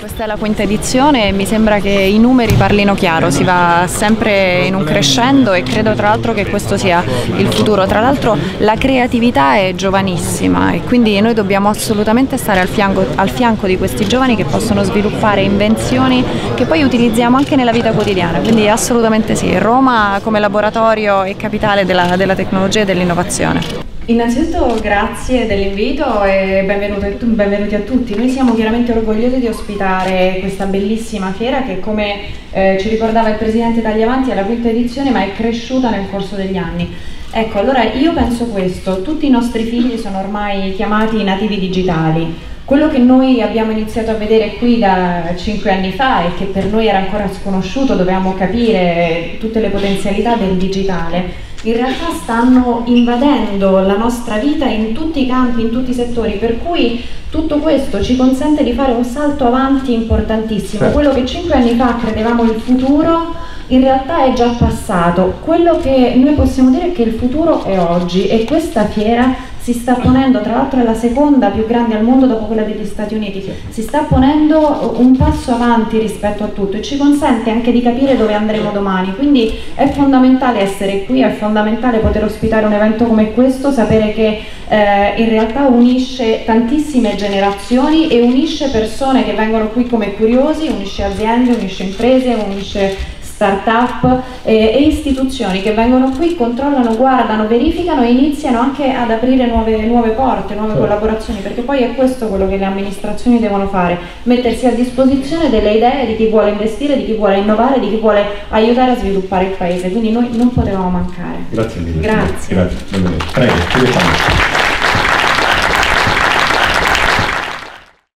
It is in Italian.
Questa è la quinta edizione e mi sembra che i numeri parlino chiaro, si va sempre in un crescendo e credo tra l'altro che questo sia il futuro. Tra l'altro la creatività è giovanissima e quindi noi dobbiamo assolutamente stare al fianco, al fianco di questi giovani che possono sviluppare invenzioni che poi utilizziamo anche nella vita quotidiana, quindi assolutamente sì. Roma come laboratorio e capitale della, della tecnologia e dell'innovazione. Innanzitutto grazie dell'invito e benvenuti a tutti. Noi siamo chiaramente orgogliosi di ospitare questa bellissima fiera che come eh, ci ricordava il Presidente Tagliavanti è la quinta edizione ma è cresciuta nel corso degli anni. Ecco, allora io penso questo, tutti i nostri figli sono ormai chiamati nativi digitali. Quello che noi abbiamo iniziato a vedere qui da cinque anni fa e che per noi era ancora sconosciuto, dovevamo capire tutte le potenzialità del digitale, in realtà stanno invadendo la nostra vita in tutti i campi, in tutti i settori, per cui tutto questo ci consente di fare un salto avanti importantissimo. Certo. Quello che cinque anni fa credevamo il futuro, in realtà è già passato. Quello che noi possiamo dire è che il futuro è oggi e questa fiera si sta ponendo, tra l'altro è la seconda più grande al mondo dopo quella degli Stati Uniti, si sta ponendo un passo avanti rispetto a tutto e ci consente anche di capire dove andremo domani, quindi è fondamentale essere qui, è fondamentale poter ospitare un evento come questo, sapere che eh, in realtà unisce tantissime generazioni e unisce persone che vengono qui come curiosi, unisce aziende, unisce imprese, unisce start-up eh, e istituzioni che vengono qui, controllano, guardano, verificano e iniziano anche ad aprire nuove, nuove porte, nuove certo. collaborazioni, perché poi è questo quello che le amministrazioni devono fare, mettersi a disposizione delle idee di chi vuole investire, di chi vuole innovare, di chi vuole aiutare a sviluppare il paese, quindi noi non potevamo mancare. Grazie mille. Grazie. Grazie. Prego,